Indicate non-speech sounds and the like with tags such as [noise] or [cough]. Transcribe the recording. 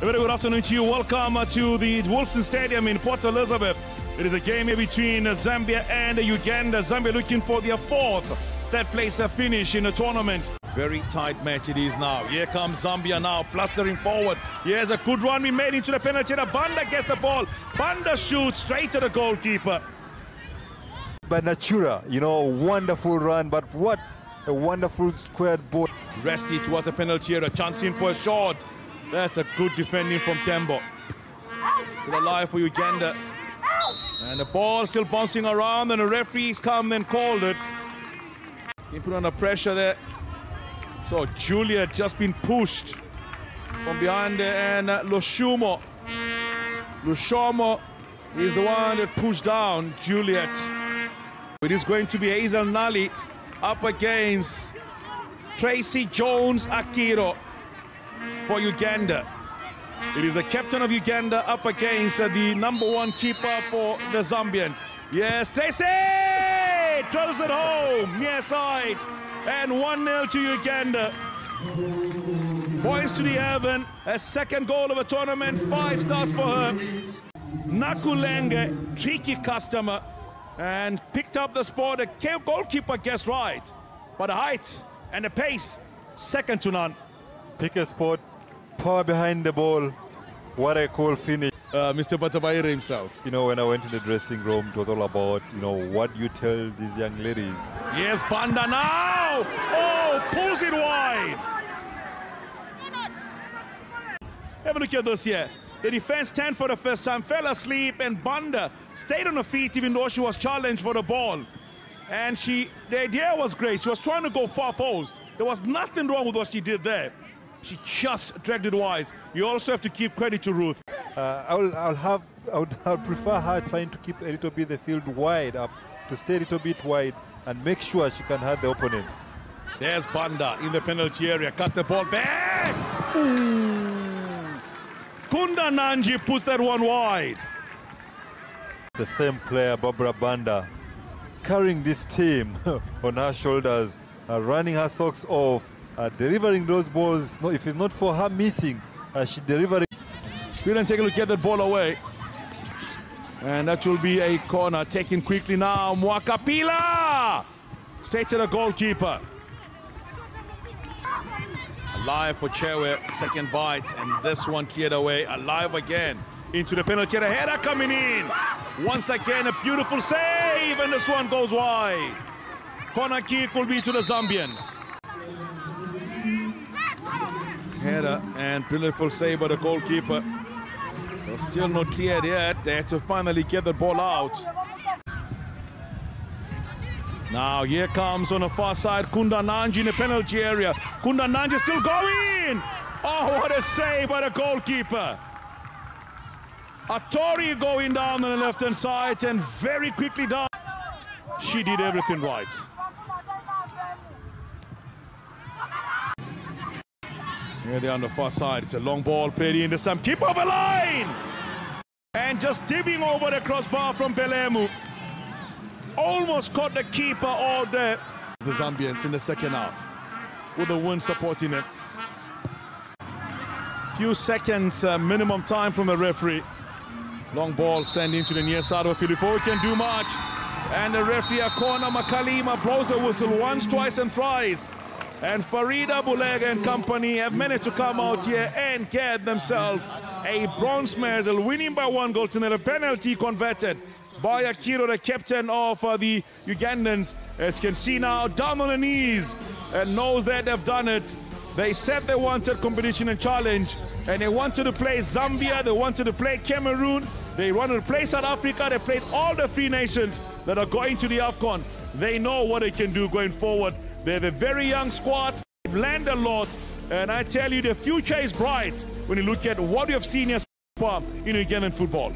A very good afternoon to you. Welcome to the Wolfson Stadium in Port Elizabeth. It is a game here between Zambia and Uganda. Zambia looking for their fourth third place finish in the tournament. Very tight match it is now. Here comes Zambia now, plastering forward. Here's a good run we made into the penalty area. Banda gets the ball. Banda shoots straight to the goalkeeper. By Natura, you know, wonderful run, but what a wonderful squared ball. Resty towards the penalty area. Chance in for a shot. That's a good defending from Tembo. To the line for Uganda. And the ball still bouncing around, and the referees come and called it. He put under pressure there. So Juliet just been pushed from behind there, and uh. Lushomo is the one that pushed down Juliet. It is going to be Hazel Nali up against Tracy Jones Akiror for Uganda. It is the captain of Uganda up against uh, the number one keeper for the Zambians. Yes, Tracy throws it home, near side, and 1-0 to Uganda. Points to the heaven, a second goal of a tournament, five starts for her. Nalukenge, tricky customer, and picked up the sport. The goalkeeper guessed right, but the height and the pace, second to none. Pick a spot, power behind the ball. What a cool finish. Uh, Mr. Batabaira himself. You know, when I went in the dressing room, it was all about, you know, what you tell these young ladies. Yes, Banda now! Oh, pulls it wide! Have a look at this here. The defense stand for the first time, fell asleep, and Banda stayed on her feet even though she was challenged for the ball. And she, the idea was great. She was trying to go far post. There was nothing wrong with what she did there. She just dragged it wide. You also have to keep credit to Ruth. Uh, I'll, I'll have, I would, [laughs] I would prefer her trying to keep a little bit the field wide up, to stay a little bit wide and make sure she can hurt the opponent. There's Banda in the penalty area. Cut the ball back. Ooh. Kundananji puts that one wide. The same player, Barbara Banda, carrying this team [laughs] on her shoulders, uh, running her socks off, delivering those balls. No, if it's not for her missing, uh, she delivering. Sweden take a look at that ball away. And that will be a corner taken quickly now. Mwakapila! Straight to the goalkeeper. Alive for Chewe, second bite, and this one cleared away. Alive again into the penalty. The header coming in. Once again, a beautiful save, and this one goes wide. Corner kick will be to the Zambians. Header and beautiful save by the goalkeeper. They're still not cleared yet. They have to finally get the ball out. Now here comes on the far side Kundananji in the penalty area. Kundananji still going! Oh, what a save by the goalkeeper. Atoru going down on the left-hand side and very quickly down. She did everything right. Here they are on the far side. It's a long ball played in this time. Keep over line! And just diving over the crossbar from Belemu. Almost caught the keeper all there. The Zambians in the second half. With the wind supporting it. Few seconds uh, minimum time from the referee. Long ball sent into the near side of the field before can do much. And the referee, Akhona Makalima, blows a whistle once, twice, and thrice. And Faridah Bulega and company have managed to come out here and get themselves a bronze medal, winning by one goal to nil. a penalty converted by Akiror, the captain of uh, the Ugandans. As you can see now, down on the knees and knows that they've done it. They said they wanted competition and challenge, and they wanted to play Zambia, they wanted to play Cameroon, they wanted to play South Africa, they played all the three nations that are going to the AFCON. They know what they can do going forward. They have a very young squad, they've a lot, and I tell you, the future is bright when you look at what we have seen so far in Ugandan football.